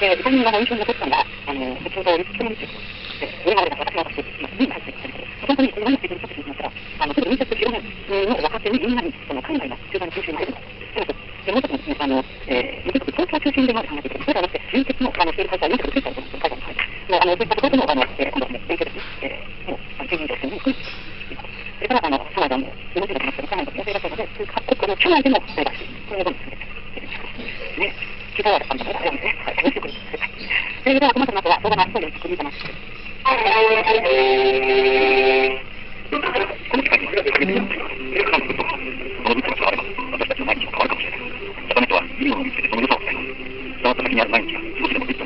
で、イタリアの印象に残ったのが、あの、先ほど、リスクなんですよ。で、上があれば私は私、まあ、次に入ってきたんですけど、本当に何をしてくるかと言いましたら、あの、すぐ隣接広めの若手にみんなに、その、海外の集団の研修に入ると。で、もう一つですね、あの、えー、東京中心でもある話で、そうではなくて、隣接の、あの、している会社は、4つついたりとか、海外の会社。あの、そういったころでも、えー、今度は、勉強ですね、えー、もう、あの、経験としても、それから、あの、サマーの、日本人の話が、サマーの先生だったので、そういう各国の社内でも、えー、出し、これをどんどん進めて、ね、違うわけなんですね。はい、楽しくそれでは、この後の後は、動画の後で作ります。この機会に、この物と、この物が変われば、私たちの毎日も変わるかもしれない。その人は、いいものを見つけて、ます。伝わった先にある毎日が、少しでも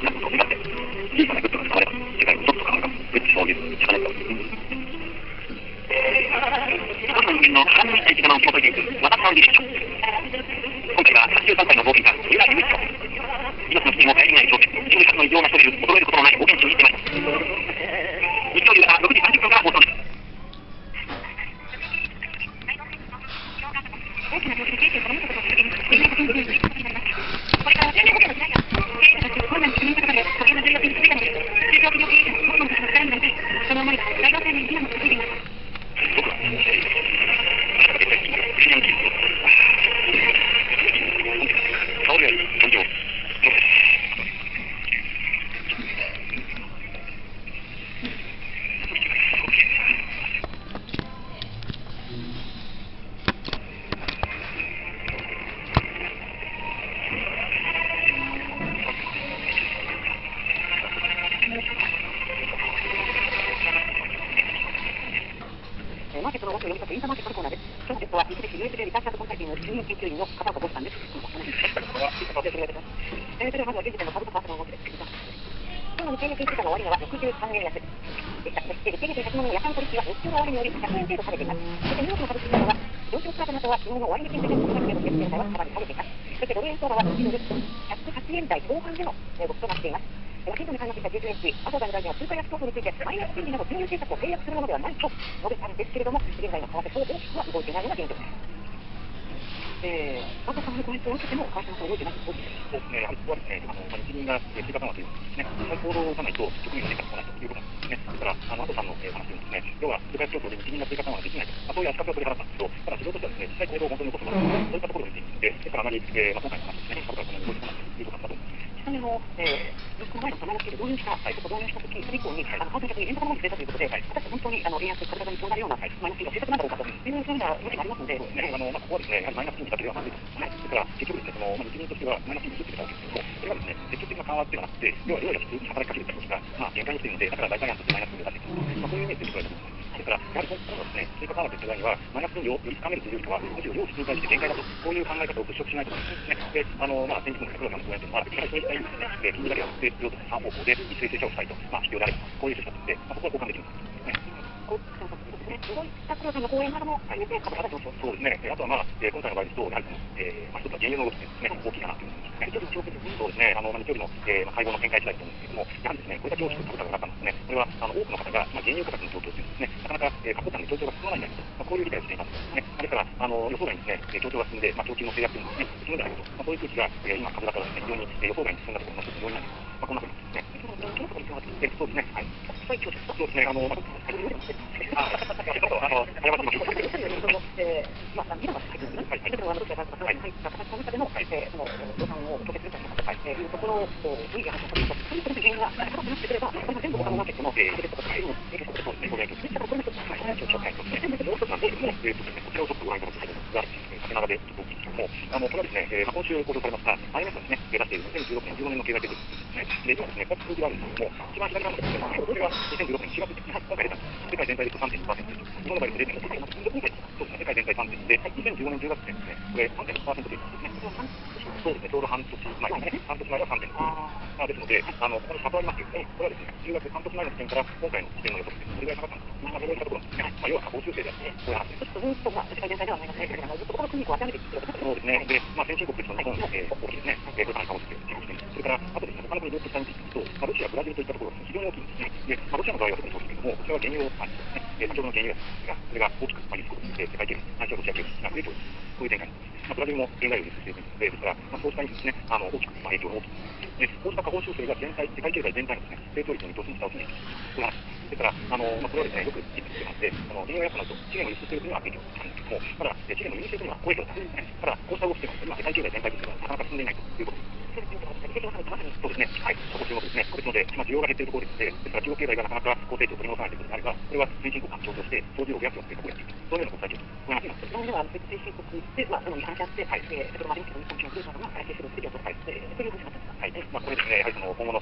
93の冒険家、上田雄一。命の危険を顧みない状年、人類の異常が処理る、衰えることのない冒険心にいります。マーケットの動きを読み解くインターマーケットのコーナーです。今日のゲストは、三菱 USB リサーチコンサルティング主任研究員の片岡坊さんです。お願いします。えー、それではまずは現時点の株と為替の動きです。今日の日経平均株価の終値は63円安でした。そして、日経平均先物の夜間取引は日中の終値により100円程度下げています。そして、ニューヨークの株式市場は、上昇スタートの後は昨日の終値金での価格での決定はさらに下げています。そして、ドル円相場は1ドル108円台後半での動きとなっています。ワシントンに開幕した G20、麻生財務大臣は通貨安競争について、マイナス金利など金融政策を契約するものではないと述べたんですけれども、現在の為替と大きくは動いていないのが現状です。えー、麻生さんのコメントを受けても、為替の動いてないそうですね、やはりここはですね、あの、まあ、日銀が追加緩和というですね、実際行動をさないと、局面が変化してこないということなんですね。ですから、あの、麻生さんの、えー、話というのはですね、要は、通貨安競争で日銀が追加緩和ができないと、まあ、そういう足かけを取り払ったんですけど、ただ、市場としてはですね、実際行動を本当に起こすのか、そういったところを見ていくので、ですから、あまり、えー、まあ、今回の話ですね、株価がそんなに動いてこないということだと思います。ちなみに、あの、えー、この前のマイナス金利導入した、はい、ちょっと導入した時、それ以降に、あの、感染者に円高のものに出たということで、はい、果たして本当に、あの、円安、体にそうなるような、はい、マイナス金が政策なんだろうかという、そういうような動きがありますので、ね、あの、まあ、ここはですね、マイナス金利だけではまずいです。はい。ですから、結局ですね、その、まあ、日銀としてはマイナス金利を作ってたわけですけども、それがですね、積極的な緩和ではなくて、要は、要は普通に働きかけるということが、まあ、限界に来ているので、だから大体案としてマイナス金利を出していく。まあ、そういうイメージで捉えてます。ですから、やはり今後ですね、追加緩和という世代には、マイナス金利をより深めるというよりかは、むしろ両基金に対して限界だと、こういう考え方を払拭しないとですね、で、あの、まあ、先日の桜さんの講演というのは、やはりそういった意味ですね、で金利だけはって、両と3方向で一斉正社をしたいと、まあ、必要であれば、こういう政策で、まあ、ここは交換できるんですね。こうそういった黒さんの講演なども含めて、株価が上昇そうですね。あとはまあ、えー、今回の場合ですと、やはり、えー、まあ、一つは原油の動きですね、大きいかなというふうに思いますね。そうですね。あの、まあ、日曜日の、えー、まあ、会合の展開次第と思うんですけども、やはりですね、これだけ大きく株価が上がったんですね。これは、あの、多くの方が、まあ、原油価格の上昇というですね、なかなか、えー、過去間に上昇が進まないんだと、まあ、こういう理解をしていますね。ですから、あの、予想外にですね、上昇が進んで、まあ、供給の制約というのがですね、進んであると、まあ、そういう空気が、えー、今、株価がですね、非常に、えー、予想外に進んだところの一つの要因なんです。まあ、こんなふうにですね。そうですね。はい。そうですね。あの、今は入ってますね。はい。はい。あの、ロシアが入った形の中での、はい、えー、その、予算を凍結するというか、はい、えー、いうところを、無理が話をすると、そういうことで原因が高くなってくれば、これが全部他のマーケットの、えー、レベルとか、そういうのを、えー、そうですね、これ、ですから、これも、う一つなんで、もう、えー、とですね、こちらをちょっとご覧いただきたいと思いますが、これはですね、今週公表されました、IMF がですね、出している2016年、15年の経済成長率ですね。で、今ですね、数字があるんですけども、一番左側のですね、これが2016年4月に今回出た、世界全体で3.2%日本の場合で0.5%、今回そうですね、世界全体3.2で、2015年10月点ですね、これ3.1%ということですね。そうですね、ちょうど半年前ですね。半年前は3.5%。あ、ですので、あの、ここに差がありますけども、これはですね、10月半年前の時点から今回の時点の予測です。どれぐらい下がったのか。まあ、そういったところですね。まあ、要は下方修正であって、こういう話です。ずっと、まあ、世界全体ではないですけども、ずっとこの国にこう当てはめていくそうですね。で、まあ、先進国ですの、日本の、えー、大きいですね。えー、これからかもしれない。それから、あとですね、他の国ずっと下に行くと、まあ、ロシア、ブラジルといったところが非常に大きいんですね。で、まあ、ロシアの場合は特にそうですけども、こちらは原油を、まあ、ですね、で、先ほどの原油が、それが大きく、まあ、輸出国で世界経済、最初はロシア経済が増えております。こういう展開になります。まあ、ブラジルも原油を輸出しているので、ですから、まあ、そうした意味ですね、あの、大きく、まあ、影響が大きい。で、こうした下方修正が全体、世界経済全体のですね、成長率の見通しに下をついていく。こういう話。ですから、あの、まあ、これはですね、よく実ってまして、あの、原油が安くなると、資源を輸出するというのは影響があるんですけども、ただ、資源の輸入するというのは公益を出すんですね。ただ、こうした動きというのは、今、世界経済全体としてはなかなか進んでいないということ。そうですね。はい。そこ注目ですね。ですので、まあ、需要が減っているところですので、ですから中国経済がなかなか好成長を取り戻さないということであれば、これは先進国拡張として、総需要を増やすような政策をやっていく。そういうような国際協こういう話になっています。では、先進国で、まあ、そのに話し合って、はい。えー、先ほどもありましたけど、日本、中国、ロシアが再生するスピードを取ったり、えー、そういう話になってます。はい。まあ、これですね、やはりその今後の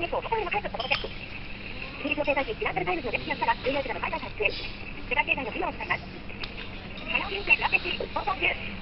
官の最終版のニュースを外にも返すことで、イギリスの経済誌、フィナンシャルタイムズの歴史やから、ニューヨークの海外発生、世界経済の今を伝えます。火曜日日経プラペシ、放送中。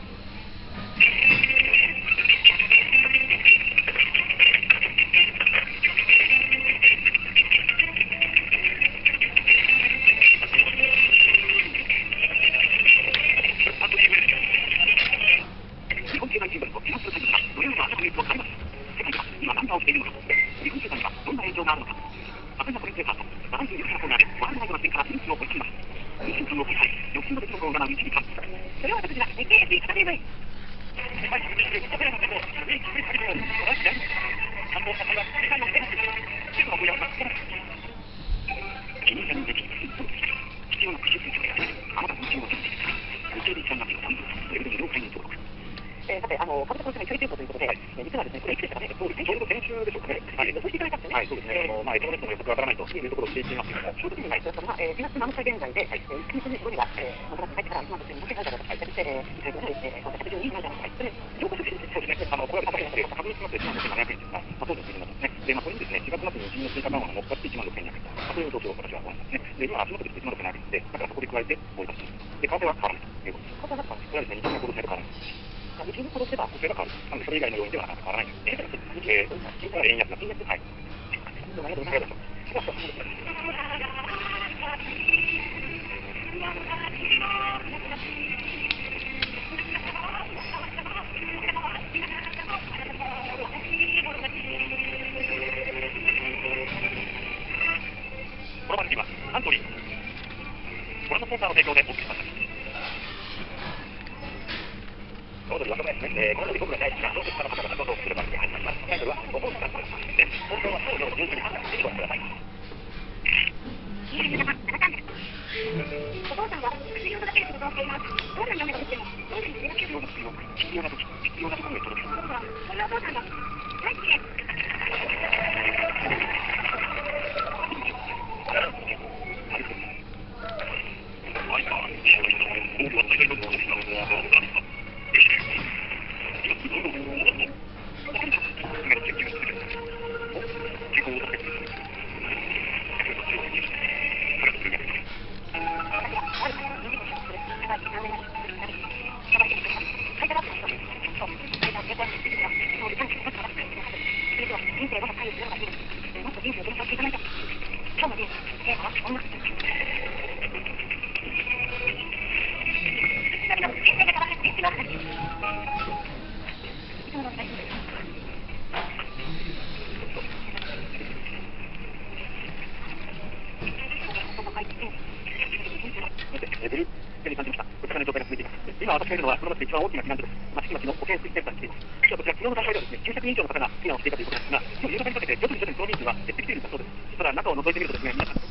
えー、まあ、エコノミストも予測わからないというところをしていっていますけども、正直に言いますと、まあ、えー、2月7日現在で、はい、えー、1日後には、えー、また入ってから1万5000人の世界がはい、そして、えー、1回後には、えー、182人がはい、それ、両国出身そうですね、あの、これは高いので、株にしますと1万5700円ですが、まあ、当時の水準なんですね。で、まあ、それにですね、4月末に日銀の追加緩和が乗っかって1万6200円。まあ、そういう状況を私は思いますね。で、今、足元で1万6000円で、だからそこで加えて、追い出してで、為替は変わらないということです。為替は変わらない。これはですね、日本の5ドル制と変わらない。うちの殺せば、こちらが変わる。なので、それ以外の要因ではなかなか変わらないので、えー、小さな円安が、円安はい。どうもありがとうござい。ました。この、お。父さんは薬を届ける仕事をしています。どんなに雨が降っても、どんなに濡れなくても、必要な時、必要なところへ届ける。そんなお父さんが、大好きです。今私がいるのは、この町で一番大きな避難所です。益城町の保健水センターに来ています。実はこちら、昨日の段階ではですね、900人以上の方が避難をしていたということですが、今日夕方にかけて徐々に徐々にその人数は減ってきているんだそうです。ただ、中を覗いてみるとですね、皆さん、